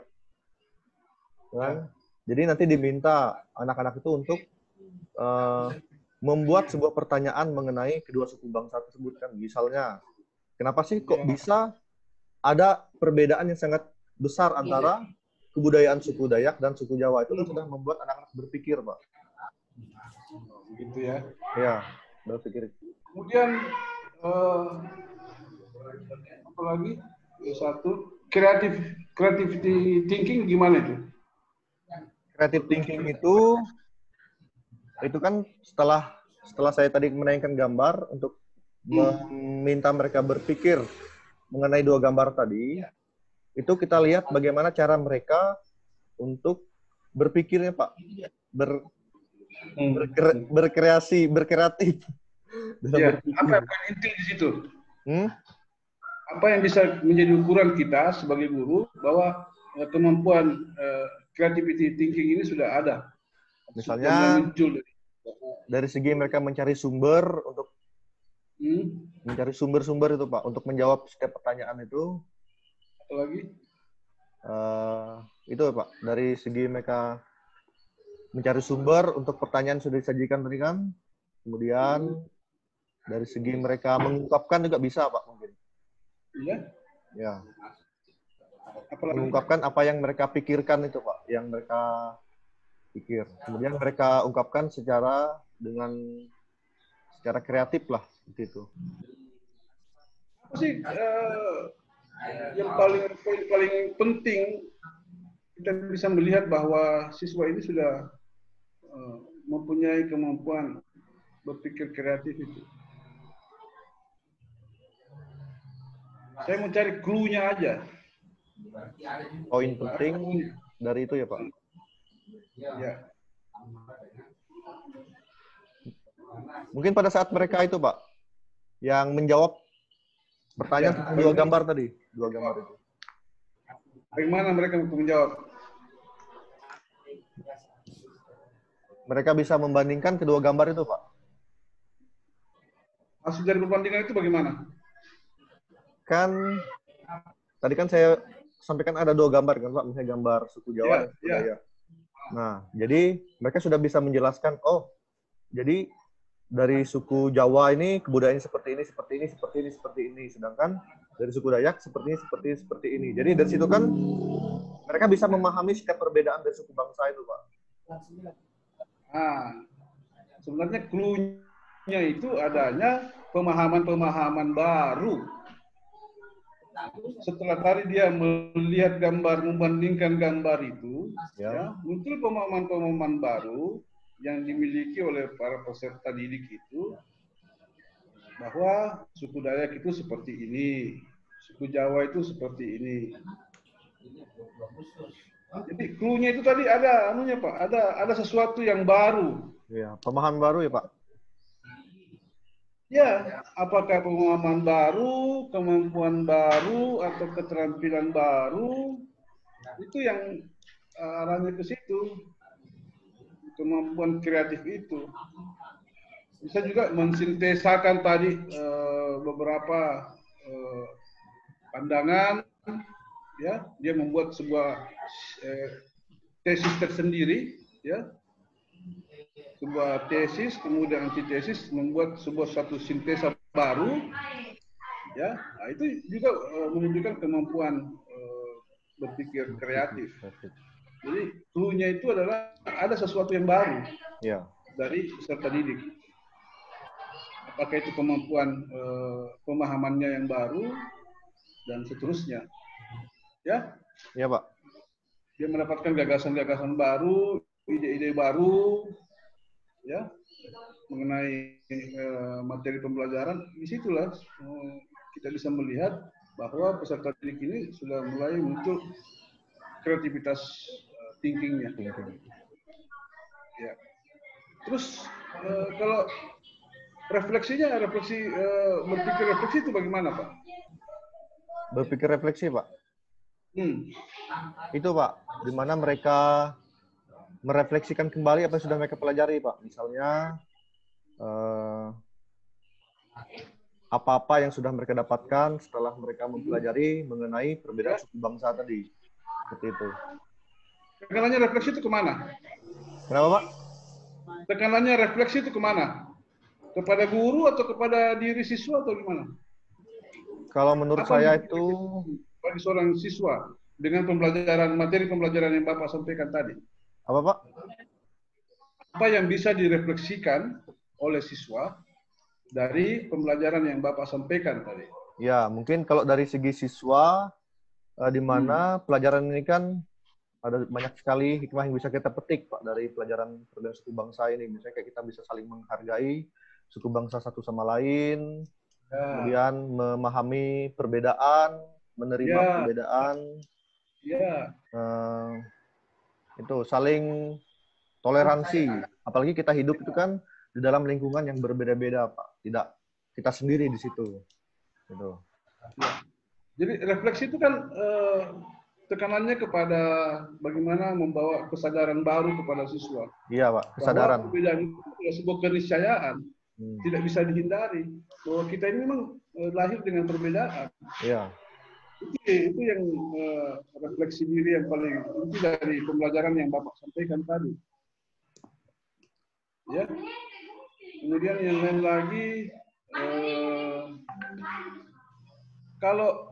Kan? Jadi nanti diminta anak-anak itu untuk uh, membuat sebuah pertanyaan mengenai kedua suku bangsa tersebut kan. Misalnya, kenapa sih kok Ya. bisa ada perbedaan yang sangat besar antara kebudayaan suku Dayak dan suku Jawa itu kan sudah membuat anak-anak berpikir, Pak. gitu ya. Ya, berpikir. Kemudian eh, apa lagi? Satu kreatif creativity thinking gimana itu? Creative thinking itu itu kan setelah setelah saya tadi menayangkan gambar untuk meminta mereka berpikir mengenai dua gambar tadi, itu kita lihat bagaimana cara mereka untuk berpikirnya, Pak. Ber, berkre- berkreasi, berkreatif. Ya, berpikir. apa yang inti di situ? Hmm? apa yang bisa menjadi ukuran kita sebagai guru bahwa eh, kemampuan eh, creativity thinking ini sudah ada. Misalnya- muncul. Dari segi mereka mencari sumber untuk Hmm, mencari sumber-sumber itu Pak untuk menjawab setiap pertanyaan itu lagi? eh, itu Pak dari segi mereka mencari sumber untuk pertanyaan sudah disajikan tadi kan kemudian dari segi mereka mengungkapkan juga bisa Pak mungkin Ya. Ya, Apalagi mengungkapkan apa yang mereka pikirkan itu Pak, yang mereka pikir. Kemudian mereka ungkapkan secara dengan secara kreatif lah seperti itu. apa sih eh, yang paling poin paling penting kita bisa melihat bahwa siswa ini sudah eh, mempunyai kemampuan berpikir kreatif itu. Saya mau cari clue-nya aja. Poin penting dari itu ya Pak. Ya. Mungkin pada saat mereka itu Pak, yang menjawab pertanyaan Ya. dua gambar tadi, dua gambar itu. Bagaimana mereka untuk menjawab? Mereka bisa membandingkan kedua gambar itu Pak. Hasil dari perbandingan itu bagaimana? Kan tadi kan saya sampaikan ada dua gambar kan Pak, misalnya gambar suku Jawa Ya, dan suku ya. Nah, jadi mereka sudah bisa menjelaskan, oh, jadi dari suku Jawa ini kebudayaannya seperti ini, seperti ini, seperti ini, seperti ini. Sedangkan dari suku Dayak seperti ini, seperti ini, seperti ini. Jadi dari situ kan mereka bisa memahami setiap perbedaan dari suku bangsa itu, Pak. Ah, sebenarnya clue-nya itu adanya pemahaman-pemahaman baru. Setelah tadi dia melihat gambar, membandingkan gambar itu, Ya. ya, muncul pemahaman-pemahaman baru yang dimiliki oleh para peserta didik itu bahwa suku Dayak itu seperti ini, suku Jawa itu seperti ini. Jadi clue-nya itu tadi ada anunya Pak, ada ada sesuatu yang baru. Ya, pemahaman baru ya, Pak. Ya, apakah pemahaman baru, kemampuan baru, atau keterampilan baru, itu yang uh, arahnya ke situ. Kemampuan kreatif itu. Bisa juga mensintesakan tadi uh, beberapa uh, pandangan, ya, dia membuat sebuah eh, tesis tersendiri, ya, sebuah tesis, kemudian antitesis membuat sebuah satu sintesa baru, ya, nah, itu juga eh, menunjukkan kemampuan eh, berpikir kreatif. Jadi clue-nya itu adalah ada sesuatu yang baru Ya. dari peserta didik. Apakah itu kemampuan eh, pemahamannya yang baru dan seterusnya, ya Ya, Pak. dia mendapatkan gagasan-gagasan baru, ide-ide baru, ya mengenai eh, materi pembelajaran. Di situlah eh, kita bisa melihat bahwa peserta didik ini sudah mulai muncul kreativitas thinkingnya. Ya. Terus eh, kalau refleksinya, refleksi eh, berpikir refleksi itu bagaimana, Pak? Berpikir refleksi, Pak. Hmm. Itu, Pak, di mana mereka merefleksikan kembali apa yang sudah mereka pelajari, Pak. Misalnya eh, apa-apa yang sudah mereka dapatkan setelah mereka mempelajari mengenai perbedaan suku bangsa tadi. Seperti itu. Tekanannya refleksi itu ke mana? Kenapa, Pak? Tekanannya refleksi itu ke mana? Kepada guru atau kepada diri siswa atau gimana? Kalau menurut Apa saya itu bagi seorang siswa dengan pembelajaran materi pembelajaran yang Bapak sampaikan tadi. apa, Pak? Apa yang bisa direfleksikan oleh siswa dari pembelajaran yang Bapak sampaikan tadi? Ya, mungkin kalau dari segi siswa, eh, di mana pelajaran ini kan ada banyak sekali hikmah yang bisa kita petik, Pak, dari pelajaran perbedaan suku bangsa ini. Misalnya kayak kita bisa saling menghargai suku bangsa satu sama lain, Ya, kemudian memahami perbedaan, menerima Ya. perbedaan, ya, eh, itu saling toleransi. Apalagi kita hidup itu kan di dalam lingkungan yang berbeda-beda, Pak. Tidak kita sendiri di situ. Gitu. Jadi refleksi itu kan eh, tekanannya kepada bagaimana membawa kesadaran baru kepada siswa. Iya, Pak. Bahwa Kesadaran. perbedaan itu adalah sebuah keniscayaan, Hmm. tidak bisa dihindari. Bahwa kita ini memang eh, lahir dengan perbedaan. Iya. itu, itu yang eh, refleksi diri yang paling inti dari pembelajaran yang Bapak sampaikan tadi. Ya. Kemudian yang lain lagi, eh, kalau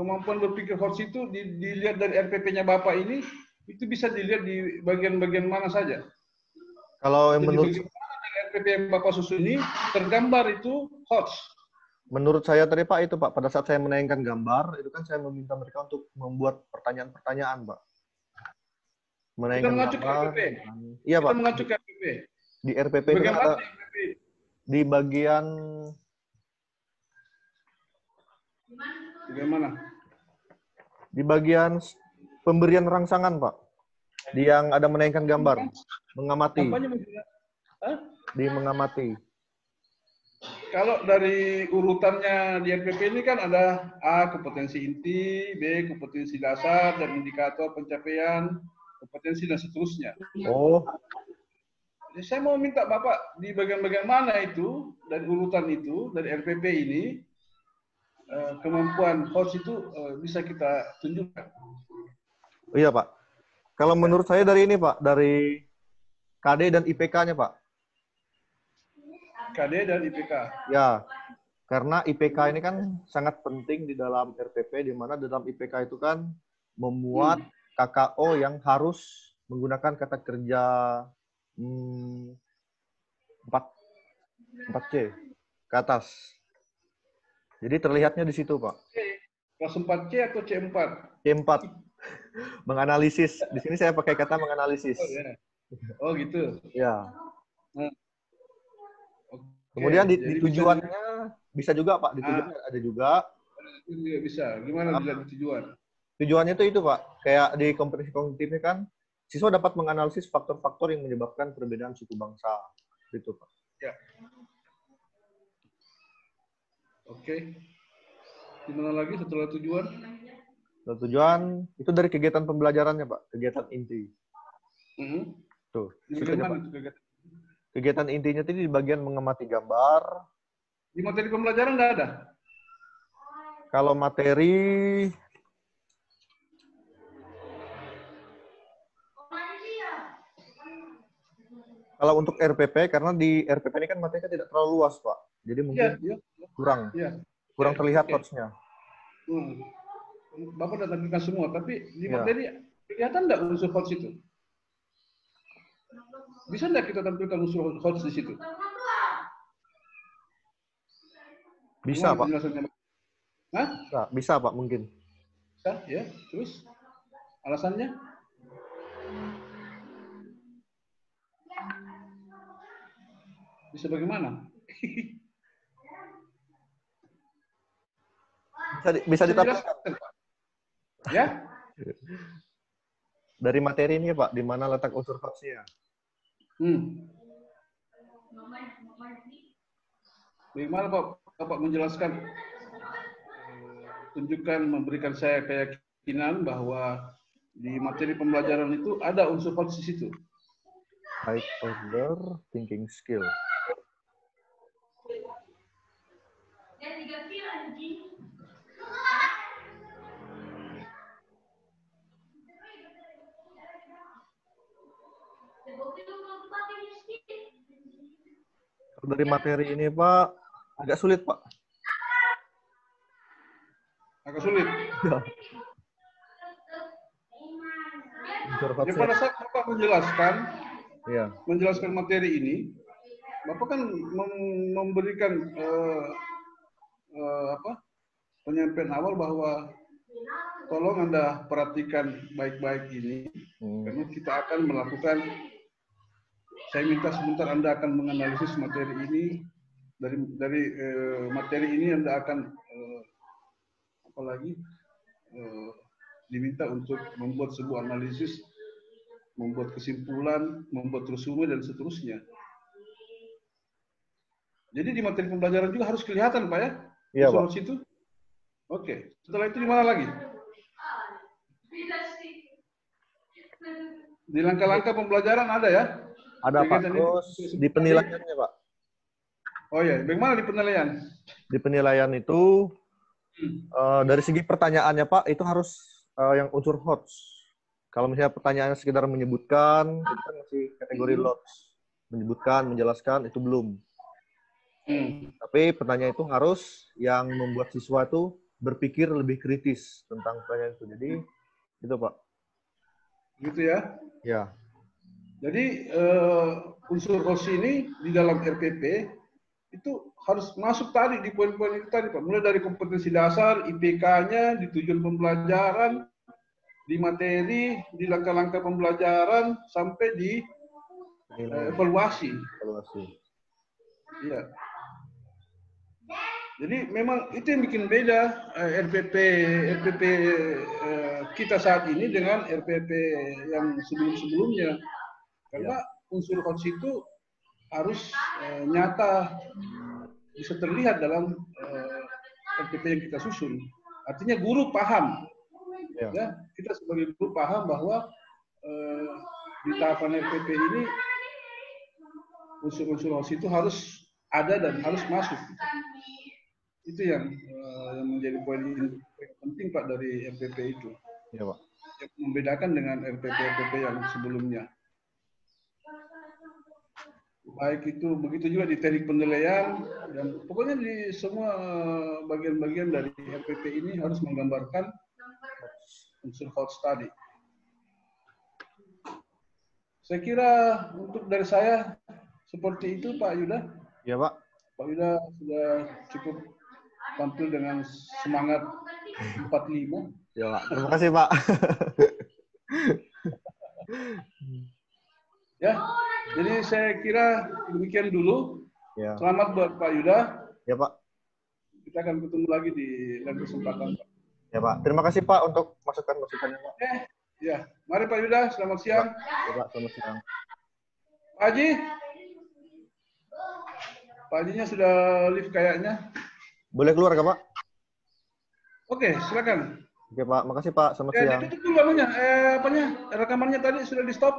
kemampuan berpikir hots itu di- dilihat dari RPP-nya Bapak ini, itu bisa dilihat di bagian-bagian mana saja. Kalau yang menurut RPP yang Bapak susun ini tergambar itu hots. menurut saya tadi Pak itu Pak pada saat saya menayangkan gambar itu kan saya meminta mereka untuk membuat pertanyaan-pertanyaan Pak. Menayangkan mengacu ke gambar. RPP. Iya Kita Pak. mengacu ke RPP. Di RPP itu kan ada di RPP? di bagian Bagaimana? Di bagian pemberian rangsangan Pak. Di yang ada menayangkan gambar, mengamati, di mengamati. Kalau dari urutannya di RPP ini kan ada A kompetensi inti, B kompetensi dasar dan indikator pencapaian kompetensi dan seterusnya. Oh, Jadi saya mau minta Bapak di bagian-bagian mana itu dari urutan itu dari RPP ini eh, kemampuan host itu eh, bisa kita tunjukkan. iya Pak. Kalau menurut saya dari ini Pak, dari KD dan IPK-nya Pak. KD dan IPK. Ya, karena IPK ini kan sangat penting di dalam RPP, di mana dalam IPK itu kan memuat KKO yang harus menggunakan kata kerja hmm, 4, 4C ke atas. Jadi terlihatnya di situ, Pak. Kelas 4C atau C4? C4. menganalisis. Di sini saya pakai kata menganalisis. Oh, ya. oh gitu. Ya. Oke, Kemudian di, jadi di bisa tujuannya bisa juga, Pak. Di tujuannya ada juga. Iya, bisa. Gimana di tujuan? Tujuannya itu itu Pak, kayak di kompetensi kognitifnya kan, siswa dapat menganalisis faktor-faktor yang menyebabkan perbedaan suku bangsa. Gitu Pak. Oke. Gimana lagi setelah tujuan? Dan tujuan itu dari kegiatan pembelajarannya Pak, kegiatan inti. Tuh, Di situ bagian aja, Pak. kegiatan? Kegiatan intinya itu di bagian mengamati gambar. Di materi pembelajaran nggak ada? Kalau materi Kalau untuk RPP, karena di RPP ini kan materinya tidak terlalu luas, Pak. Jadi mungkin iya. kurang, Iya. kurang terlihat Oke. touch-nya. Hmm. Bapak udah tampilkan semua, tapi di Iya. materi kelihatan nggak unsur hots itu? Bisa nggak kita tampilkan unsur hots di situ? Bisa, Pak? Hah? Bisa, bisa, Pak, mungkin. Bisa, ya. Terus alasannya? Bisa bagaimana? Bisa, di- bisa ditampilkan? Ya? dari materi ini, Pak, di mana letak unsur hots-nya. Hmm. Bagaimana Pak, Bapak menjelaskan, tunjukkan, memberikan saya keyakinan bahwa di materi pembelajaran itu ada unsur hots di situ. High order thinking skill. Dari materi ini, Pak, agak sulit, Pak. Agak sulit. Unsur Jadi pada saat Bapak menjelaskan, Iya. menjelaskan materi ini, Bapak kan mem- memberikan eh, eh, apa penyampaian awal bahwa tolong Anda perhatikan baik-baik ini Hmm. karena kita akan melakukan saya minta sebentar Anda akan menganalisis materi ini dari dari eh, materi ini Anda akan eh, apa lagi eh, diminta untuk membuat sebuah analisis, membuat kesimpulan, membuat resume dan seterusnya. Jadi di materi pembelajaran juga harus kelihatan Pak ya? Iya, Pak. Situ. Oke. Setelah itu di mana lagi? Di langkah-langkah pembelajaran ada ya? Ada, Pak. Terus seperti- di penilaiannya, Pak. Oh ya, bagaimana di penilaian? Di penilaian itu, eh, dari segi pertanyaannya, Pak, itu harus eh, yang unsur hots. Kalau misalnya pertanyaannya sekedar menyebutkan, itu kan masih kategori lots. Menyebutkan, menjelaskan, itu belum. Hmm. Tapi pertanyaan itu harus yang membuat siswa itu berpikir lebih kritis tentang pertanyaan itu. Jadi itu Pak. Gitu ya. Ya. Jadi eh, unsur OSI ini di dalam RPP itu harus masuk tadi di poin-poin itu tadi Pak. Mulai dari kompetensi dasar, IPK-nya, di tujuan pembelajaran, di materi, di langkah-langkah pembelajaran, sampai di eh, evaluasi. Evaluasi. Iya. Jadi memang itu yang bikin beda eh, RPP RPP kita saat ini dengan RPP yang sebelum-sebelumnya. Karena unsur hots itu harus eh, nyata bisa terlihat dalam eh, RPP yang kita susun. Artinya guru paham, Ya. ya kita sebagai guru paham bahwa eh, di tahapan RPP ini unsur-unsur hots itu harus ada dan harus masuk. Itu yang, eh, yang menjadi poin yang penting Pak dari RPP itu. Ya Pak. Yang membedakan dengan RPP-RPP yang sebelumnya. Baik itu begitu juga di teknik penilaian dan pokoknya di semua eh, bagian-bagian dari RPP ini harus menggambarkan unsur hot study. Saya kira untuk dari saya seperti itu Pak Yuda. Ya Pak. Pak Yuda sudah cukup tampil dengan semangat 45. Ya Pak. Terima kasih Pak. Ya, jadi saya kira demikian dulu. ya. Selamat buat Pak Yuda. Ya Pak. Kita akan ketemu lagi di lain kesempatan. Pak. Ya Pak. Terima kasih Pak untuk masukan-masukannya Pak. Eh, ya, mari Pak Yuda. Selamat siang. Ya Pak. Selamat siang. Pak Haji. Pak Hajinya sudah live kayaknya. Boleh keluar Kak Pak? Oke, silakan. Oke Pak. Makasih Pak. Selamat Ya, siang. ditutup dulu anunya. Eh, apanya? Rekamannya tadi sudah di stop.